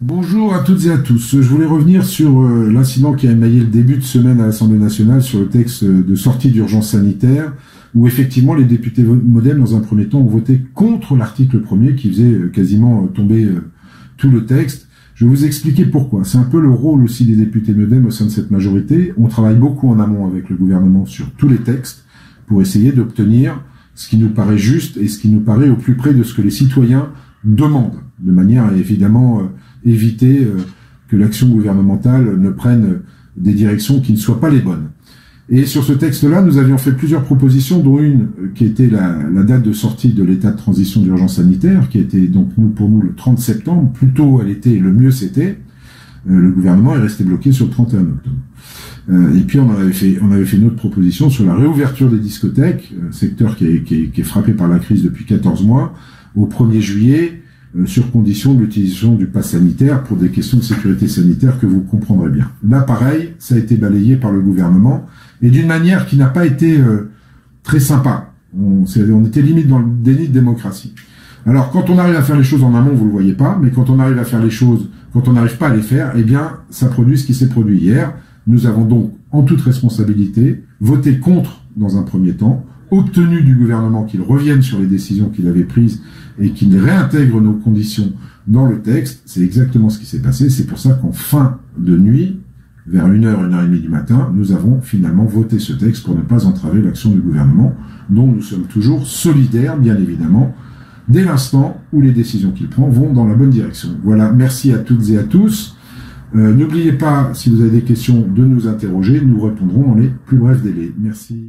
Bonjour à toutes et à tous. Je voulais revenir sur euh, l'incident qui a émaillé le début de semaine à l'Assemblée nationale sur le texte de sortie d'urgence sanitaire, où effectivement les députés modem, dans un premier temps, ont voté contre l'article premier qui faisait euh, quasiment euh, tomber tout le texte. Je vais vous expliquer pourquoi. C'est un peu le rôle aussi des députés modem au sein de cette majorité. On travaille beaucoup en amont avec le gouvernement sur tous les textes pour essayer d'obtenir ce qui nous paraît juste et ce qui nous paraît au plus près de ce que les citoyens demandent, de manière évidemment éviter euh, que l'action gouvernementale ne prenne des directions qui ne soient pas les bonnes. Et sur ce texte-là, nous avions fait plusieurs propositions, dont une euh, qui était la, date de sortie de l'état de transition d'urgence sanitaire, qui était donc nous, pour nous le 30 septembre. Plus tôt elle était, le mieux c'était. Euh, le gouvernement est resté bloqué sur le 31 octobre. et puis on avait fait, on avait fait une autre proposition sur la réouverture des discothèques, secteur qui est, qui est frappé par la crise depuis 14 mois, au 1er juillet, euh, sur condition de l'utilisation du pass sanitaire pour des questions de sécurité sanitaire que vous comprendrez bien. Là, pareil, ça a été balayé par le gouvernement et d'une manière qui n'a pas été euh, très sympa. On, on, était limite dans le déni de démocratie. Alors, quand on arrive à faire les choses en amont, vous le voyez pas, mais quand on arrive à faire les choses, quand on n'arrive pas à les faire, eh bien, ça produit ce qui s'est produit hier. Nous avons donc, en toute responsabilité, voté contre dans un premier temps, obtenu du gouvernement qu'il revienne sur les décisions qu'il avait prises et qu'il réintègre nos conditions dans le texte. C'est exactement ce qui s'est passé. C'est pour ça qu'en fin de nuit, vers 1h, 1h30 du matin, nous avons finalement voté ce texte pour ne pas entraver l'action du gouvernement, dont nous sommes toujours solidaires, bien évidemment, dès l'instant où les décisions qu'il prend vont dans la bonne direction. Voilà, merci à toutes et à tous. Euh, N'oubliez pas, si vous avez des questions, de nous interroger. Nous répondrons dans les plus brefs délais. Merci.